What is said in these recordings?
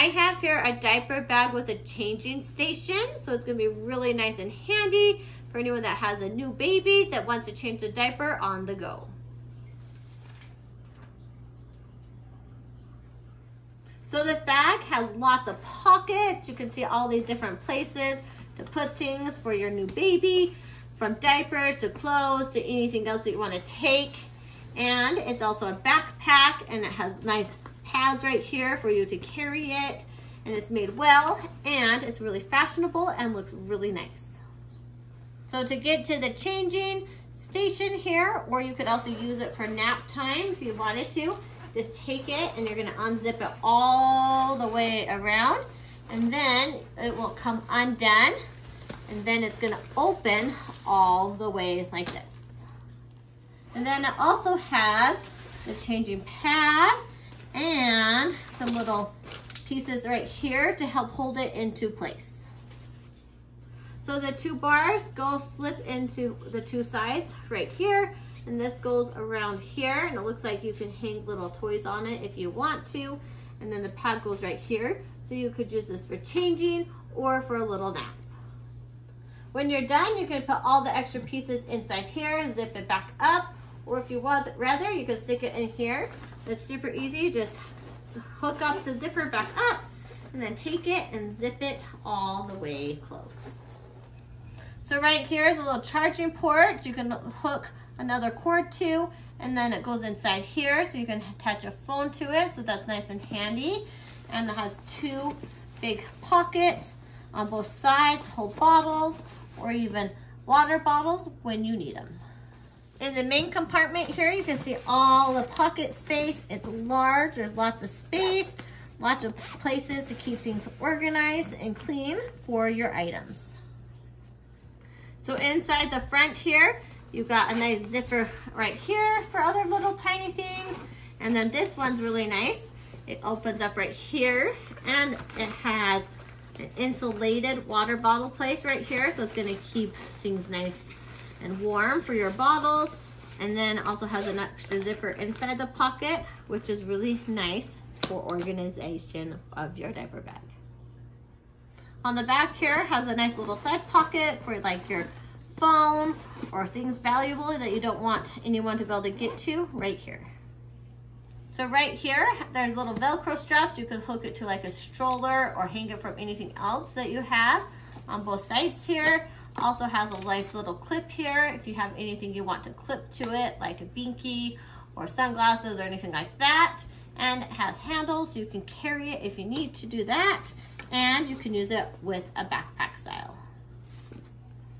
I have here a diaper bag with a changing station. So it's gonna be really nice and handy for anyone that has a new baby that wants to change the diaper on the go. So this bag has lots of pockets. You can see all these different places to put things for your new baby, from diapers to clothes to anything else that you wanna take. And it's also a backpack and it has nice pads right here for you to carry it. And it's made well and it's really fashionable and looks really nice. So to get to the changing station here, or you could also use it for nap time if you wanted to, just take it and you're gonna unzip it all the way around and then it will come undone and then it's gonna open all the way like this. And then it also has the changing pad and some little pieces right here to help hold it into place. So the two bars go slip into the two sides right here and this goes around here and it looks like you can hang little toys on it if you want to. And then the pad goes right here. So you could use this for changing or for a little nap. When you're done, you can put all the extra pieces inside here, zip it back up, or if you want rather, you can stick it in here. It's super easy. Just hook up the zipper back up and then take it and zip it all the way closed. So right here is a little charging port. You can hook another cord to, and then it goes inside here so you can attach a phone to it. So that's nice and handy. And it has two big pockets on both sides, hold bottles or even water bottles when you need them. In the main compartment here, you can see all the pocket space. It's large, there's lots of space, lots of places to keep things organized and clean for your items. So inside the front here, you've got a nice zipper right here for other little tiny things. And then this one's really nice. It opens up right here and it has an insulated water bottle place right here. So it's gonna keep things nice and warm for your bottles. And then also has an extra zipper inside the pocket, which is really nice for organization of your diaper bag. On the back here has a nice little side pocket for like your phone or things valuable that you don't want anyone to be able to get to right here. So right here, there's little Velcro straps. You can hook it to like a stroller or hang it from anything else that you have on both sides here. Also has a nice little clip here if you have anything you want to clip to it, like a binky or sunglasses or anything like that. And it has handles, so you can carry it if you need to do that. And you can use it with a backpack style.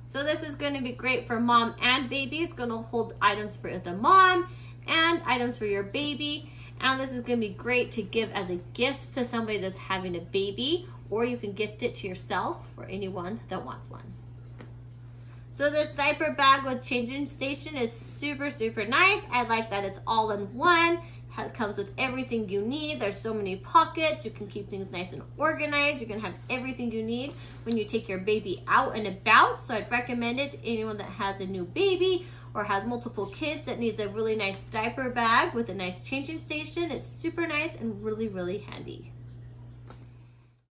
So this is gonna be great for mom and baby. It's gonna hold items for the mom and items for your baby. And this is gonna be great to give as a gift to somebody that's having a baby, or you can gift it to yourself or anyone that wants one. So this diaper bag with changing station is super, super nice. I like that it's all in one. It comes with everything you need. There's so many pockets. You can keep things nice and organized. You can have everything you need when you take your baby out and about. So I'd recommend it to anyone that has a new baby or has multiple kids that needs a really nice diaper bag with a nice changing station. It's super nice and really, really handy.